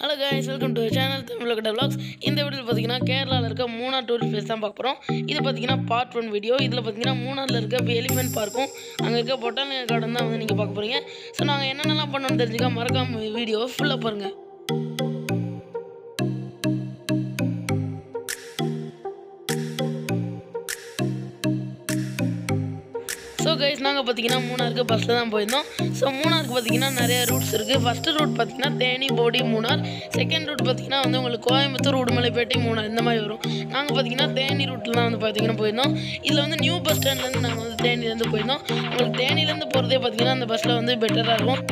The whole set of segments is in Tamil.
Hello guys welcome to channel Tamil vlogs. இந்த வீடியோவில் பார்த்தீங்கன்னா கேரளாவில் இருக்க மூணார் டூரிஸ்ட் பிளேஸ் தான் பார்க்க போகிறோம் இது பார்த்தீங்கன்னா பார்ட் ஒன் வீடியோ இதில் பார்த்தீங்கன்னா மூணாரில் இருக்க எலிஃபென்ட் பார்க்கும் அங்கே இருக்க பொட்டானிக்கல் கார்டன் தான் வந்து நீங்கள் பார்க்க போகிறீங்க ஸோ நாங்கள் என்னென்னலாம் பண்ணோம்னு தெரிஞ்சுக்க மறக்காம வீடியோ ஃபுல்லாக பாருங்கள் கைஸ் நாங்கள் பார்த்தீங்கன்னா மூணாருக்கு பஸ்ஸில் தான் போயிருந்தோம். ஸோ மூணாருக்கு பார்த்தீங்கன்னா நிறைய ரூட்ஸ் இருக்குது ஃபஸ்ட்டு ரூட் பார்த்தீங்கன்னா தேனி போடி மூணார். செகண்ட் ரூட் பார்த்தீங்கன்னா வந்து உங்களுக்கு கோயம்புத்தூர் உடுமலைப்பேட்டை மூணார். இந்த மாதிரி வரும். நாங்கள் பார்த்தீங்கன்னா தேனி ரூட்டில் தான் வந்து பார்த்தீங்கன்னா போயிருந்தோம். இதில் வந்து நியூ பஸ் ஸ்டாண்ட்லேருந்து நாங்கள் வந்து தேனிலேருந்து போயிருந்தோம். உங்களுக்கு தேனிலேருந்து போகிறதே பார்த்தீங்கன்னா அந்த பஸ்ஸில் வந்து பெட்டராக இருக்கும்.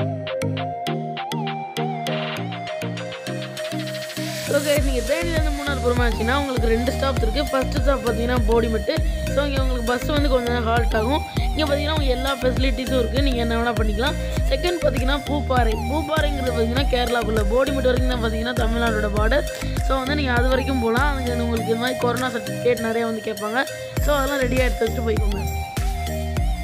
ஓகே நீங்கள் தேனிலேருந்து மூணார் போகிற உங்களுக்கு ரெண்டு ஸ்டாப் இருக்குது ஃபஸ்ட்டு ஸ்டாப் பார்த்தீங்கன்னா போடிமெட்டு. ஸோ இங்கே உங்களுக்கு பஸ் வந்து கொஞ்சம் நேரம் ஹால்ட் ஆகும். இங்கே பார்த்தீங்கன்னா உங்களுக்கு எல்லா ஃபெசிலிட்டிஸும் இருக்குது நீங்கள் என்ன வேணால் பண்ணிக்கலாம். செகண்ட் பார்த்தீங்கன்னா பூப்பாறை. பூப்பாறைங்கிறது பார்த்தீங்கன்னா கேரளாக்குள்ளே. போடிமெட் வரைக்கும் தான் பார்த்தீங்கன்னா தமிழ்நாடோட பார்டர் ஸோ வந்து நீங்கள் அது வரைக்கும் போகலாம் அங்கே உங்களுக்கு இது மாதிரி கொரோனா சர்டிஃபிகேட் நிறையா வந்து கேட்பாங்க. ஸோ அதெல்லாம் ரெடியாக எடுத்து வச்சுட்டு போய்க்கோங்க.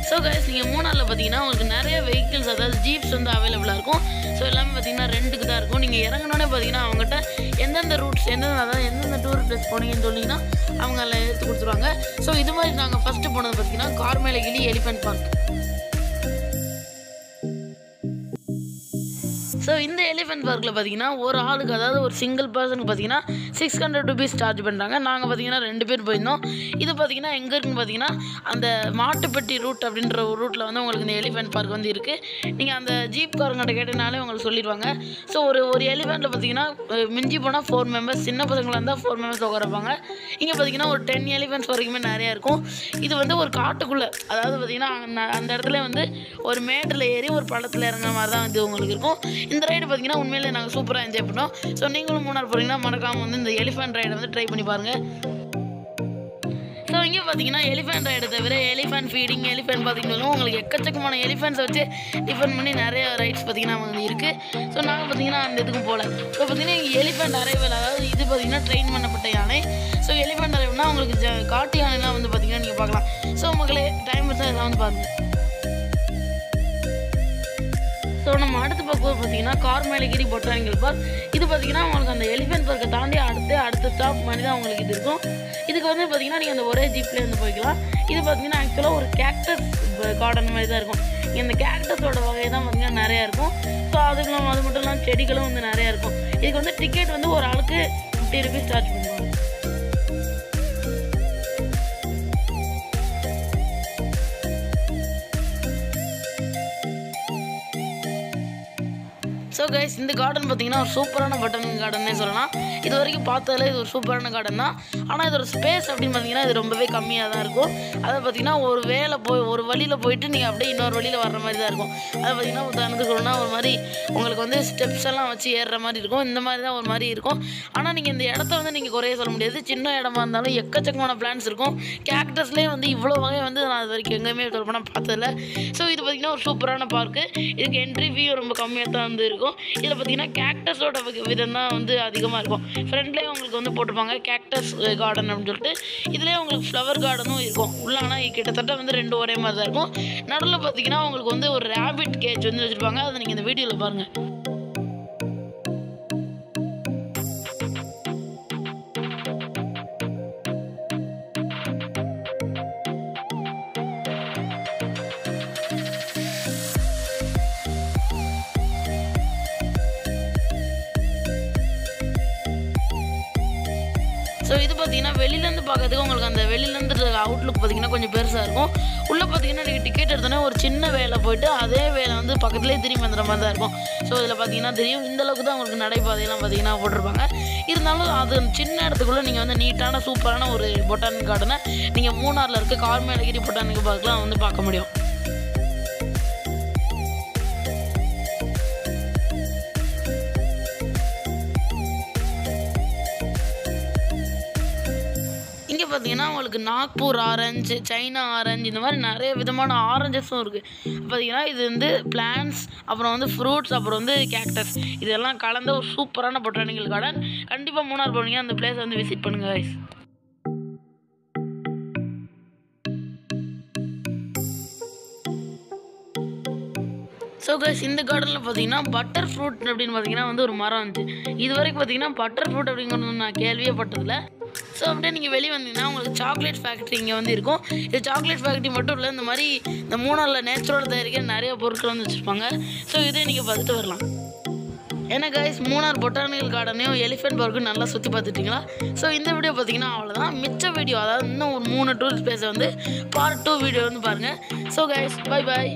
ஸோ கைஸ் நீங்கள் மூணாரில் பார்த்தீங்கன்னா உங்களுக்கு நிறைய வெஹிக்கிள்ஸ் அதாவது ஜீப்ஸ் வந்து அவைலபிளாக இருக்கும். ஸோ எல்லாமே பார்த்தீங்கன்னா ரெண்டுக்கு இருக்கும். நீங்கள் இறங்கினோடனே பார்த்தீங்கன்னா அவங்ககிட்ட எந்தெந்த ரூட்ஸ் எந்தெந்த அதாவது எந்தெந்த டூர் பிளேஸ் போனீங்கன்னு சொன்னீங்கன்னா அவங்க அதில் எடுத்து கொடுத்துருவாங்க. ஸோ இது மாதிரி நாங்கள் ஃபஸ்ட்டு போனது பார்த்தீங்கன்னா கார்மேலகிரி எலிஃபென்ட் பார்க் ஸோ இந்த எலிஃபென்ட் பார்க்கில் பார்த்தீங்கன்னா ஒரு ஆளுக்கு அதாவது ஒரு சிங்கிள் பர்சனுக்கு பார்த்தீங்கன்னா சிக்ஸ் ஹண்ட்ரட் ருபீஸ் சார்ஜ் பண்ணுறாங்க நாங்கள் பார்த்தீங்கன்னா ரெண்டு பேர் போயிருந்தோம். இது பார்த்தீங்கன்னா எங்கே இருக்குன்னு பார்த்தீங்கன்னா அந்த மாட்டுப்பட்டி ரூட் அப்படின்ற ஒரு ரூட்டில் வந்து உங்களுக்கு இந்த எலிஃபென்ட் பார்க் வந்து இருக்குது நீங்கள் அந்த ஜீப் காரங்கிட்ட கேட்டனாலே உங்களுக்கு சொல்லிடுவாங்க. ஸோ ஒரு ஒரு எலிஃபெண்ட்டில் பார்த்தீங்கன்னா மிஞ்சி போனால் ஃபோர் மெம்பர்ஸ் சின்ன பசங்களாக இருந்தால் ஃபோர் மெம்பர்ஸ் உட்காரப்பாங்க இங்கே பார்த்தீங்கன்னா ஒரு டென் எலிஃபென்ட்ஸ் வரைக்குமே நிறையா இருக்கும். இது வந்து ஒரு காட்டுக்குள்ளே அதாவது பார்த்தீங்கன்னா அந்த- அந்த இடத்துல வந்து ஒரு மேட்டில் ஏறி ஒரு பள்ளத்தில் இறங்குற மாதிரி தான் வந்து உங்களுக்கு இருக்கும். இந்த ரைடு பார்த்தீங்கன்னா உண்மையிலே நாங்கள் சூப்பராக என்ஜாய் பண்ணோம் ஸோ நீங்களும் மூணார் போகிறீங்கன்னா மறக்காமல் வந்து இந்த எலிஃபென்ட் ரைடை வந்து ட்ரை பண்ணி பாருங்கள் ஸோ இங்கே பார்த்தீங்கன்னா எலிஃபென்ட் ரைடை தவிர எலிஃபென்ட் ஃபீடிங் எலிஃபென்ட் பார்த்தீங்கன்னா உங்களுக்கு எக்கச்சக்கமான எலிஃபென்ட்ஸை வச்சு டிஃபன் பண்ணி நிறைய ரைட்ஸ் பார்த்தீங்கன்னா வந்து இருக்குது ஸோ நாங்கள் பார்த்தீங்கன்னா அந்த இதுக்கும் போகல. ஸோ பார்த்தீங்கன்னா இங்கே எலிஃபென்ட் அரைவல் அதாவது இது பார்த்தீங்கன்னா ட்ரெயின் பண்ணப்பட்ட யானை. ஸோ எலிஃபென்ட் அரைவல்னால் உங்களுக்கு ஜ- காட்டு யானைலாம் வந்து பார்த்தீங்கன்னா நீங்கள் பார்க்கலாம். ஸோ மக்களே டைம் வச்சா இதெல்லாம் வந்து பாருங்கள் ஸோ நம்ம அடுத்த பக்கம் பார்த்தீங்கன்னா கார்மேலகிரி பொட்டானிக்கல் பார்க் இது பார்த்தீங்கன்னா உங்களுக்கு அந்த எலிஃபென்ட் பார்க்கை தாண்டி அடுத்து அடுத்த ஸ்டாப் மாதிரி தான் உங்களுக்கு இது இருக்கும். இதுக்கு வந்து பார்த்தீங்கன்னா நீங்கள் அந்த ஒரே ஜீப்லேயே வந்து போய்க்கலாம். இது பார்த்தீங்கன்னா ஆக்சுவலாக ஒரு கேக்டஸ் கார்டன் மாதிரி தான் இருக்கும். இந்த கேக்டஸோட வகை தான் பார்த்தீங்கன்னா நிறையா இருக்கும். ஸோ அதுக்கெல்லாம் அது மட்டும் இல்லாமல் செடிகளும் வந்து நிறையா இருக்கும். இதுக்கு வந்து டிக்கெட் வந்து ஒரு ஆளுக்கு ஃபிஃப்டி ருபீஸ் சார்ஜ் பண்ணுவாங்க. ஸோ கைஸ் இந்த கார்டன் பார்த்தீங்கன்னா ஒரு சூப்பரான பட்டன் கார்டன்னே சொல்லலாம். இது வரைக்கும் பார்த்ததில் இது ஒரு சூப்பரான கார்டன் தான். ஆனால் இதோட ஸ்பேஸ் அப்படின்னு பார்த்தீங்கன்னா இது ரொம்பவே கம்மியாக தான் இருக்கும். அதை பார்த்தீங்கன்னா ஒரு வேலை போய் ஒரு வழியில் போயிட்டு நீங்கள் அப்படியே இன்னொரு வழியில் வர்ற மாதிரி தான் இருக்கும். அதை பார்த்தீங்கன்னா உதாரணத்துக்கு சொல்லணும்னா ஒரு மாதிரி உங்களுக்கு வந்து ஸ்டெப்ஸ் எல்லாம் வச்சு ஏறுற மாதிரி இருக்கும். இந்த மாதிரி தான் ஒரு மாதிரி இருக்கும். ஆனால் நீங்கள் இந்த இடத்த வந்து நீங்கள் குறைய சொல்ல முடியாது. சின்ன இடமா இருந்தாலும் எக்கச்சக்கமான பிளான்ஸ் இருக்கும். கேக்டஸ்லேயே வந்து இவ்வளோ வகை வந்து நான் அது வரைக்கும் எங்கேயுமே சொல்ல போனால் பார்த்ததில்ல. ஸோ இது பார்த்தீங்கன்னா ஒரு சூப்பரான பார்க்கு இதுக்கு என்ட்ரி வியூ ரொம்ப கம்மியாக தான் வந்து இருக்கும். இருக்கும். இதில் பார்த்தீங்கன்னா கேக்டஸோட விதம் தான் வந்து அதிகமாக இருக்கும். ஃப்ரெண்ட்லேயே உங்களுக்கு வந்து போட்டிருப்பாங்க கேக்டஸ் கார்டன் அப்படின்னு சொல்லிட்டு. இதுலேயே உங்களுக்கு ஃப்ளவர் கார்டனும் இருக்கும். உள்ள ஆனால் கிட்டத்தட்ட வந்து ரெண்டு ஒரே மாதிரி தான் இருக்கும். நடுவில் பார்த்தீங்கன்னா உங்களுக்கு வந்து ஒரு ரேபிட் கேஜ் வந்து வச்சுருப்பாங்க. அதை நீங்கள் இந்த வீடியோவில் பாருங்கள் ஸோ இது பார்த்தீங்கன்னா வெளியிலேருந்து பார்க்கறதுக்கு உங்களுக்கு அந்த வெளியிலேருந்து அவுட்லுக் பார்த்தீங்கன்னா கொஞ்சம் பெருசாக இருக்கும். உள்ளே பார்த்தீங்கன்னா நீங்கள் டிக்கெட் எடுத்தோன்னே ஒரு சின்ன வேலை போயிட்டு அதே வேலை வந்து பக்கத்துலேயே திரும்பி வந்துடுற மாதிரி தான் இருக்கும். ஸோ இதில் பார்த்தீங்கன்னா தெரியும். இந்த அளவுக்கு தான் உங்களுக்கு நடைபாதையெல்லாம் பார்த்தீங்கன்னா போட்டிருப்பாங்க. இருந்தாலும் அது சின்ன இடத்துக்குள்ளே நீங்கள் வந்து நீட்டான சூப்பரான ஒரு பொட்டானிக் கார்டனை நீங்கள் மூணாரில் இருக்க கார்மேலகிரி பொட்டானிக் பார்க்கெலாம் வந்து பார்க்க முடியும். பார்த்தீங்கன்னா உங்களுக்கு நாக்பூர் ஆரஞ்சு சைனா ஆரஞ்சு இந்த மாதிரி நிறைய விதமான ஆரஞ்சஸும் இருக்குது பார்த்தீங்கன்னா இது வந்து பிளான்ஸ் அப்புறம் வந்து ஃப்ரூட்ஸ் அப்புறம் வந்து கேக்டஸ் இதெல்லாம் கலந்த ஒரு சூப்பரான பொட்டானிக்கல் கார்டன் கண்டிப்பாக மூணார் போனீங்க அந்த பிளேஸ் வந்து விசிட் பண்ணுங்க கைஸ் ஸோ கைஸ் இந்த கார்டனில் பார்த்தீங்கன்னா பட்டர் ஃப்ரூட் அப்படின்னு பார்த்தீங்கன்னா வந்து ஒரு மரம் இருந்துச்சு. இது வரைக்கும் பார்த்தீங்கன்னா பட்டர் ஃப்ரூட் அப்படிங்கிறது நான் கேள்வியே பட்டதில்லை. ஸோ அப்படியே நீங்கள் வெளியே வந்தீங்கன்னா உங்களுக்கு சாக்லேட் ஃபேக்ட்ரி இங்கே வந்து இருக்கும். இது சாக்லேட் ஃபேக்ட்ரி மட்டும் இல்லை இந்த மாதிரி இந்த மூணாரில் நேச்சுரல் தயாரிக்க நிறைய பொருட்கள் வந்து வச்சுருப்பாங்க. ஸோ இதே நீங்கள் பார்த்துட்டு வரலாம். ஏன்னா கைஸ் மூணார் பொட்டானிக்கல் கார்டனையும் எலிஃபென்ட் பார்க்கும் நல்லா சுற்றி பார்த்துட்டிங்களா? ஸோ இந்த வீடியோ பார்த்தீங்கன்னா அவ்வளோதான் மிச்ச வீடியோ அதாவது இன்னும் ஒரு மூணு டூரிஸ்ட் பிளேஸை வந்து பார்ட் டூ வீடியோ வந்து பாருங்கள் ஸோ கைஸ் பை பாய்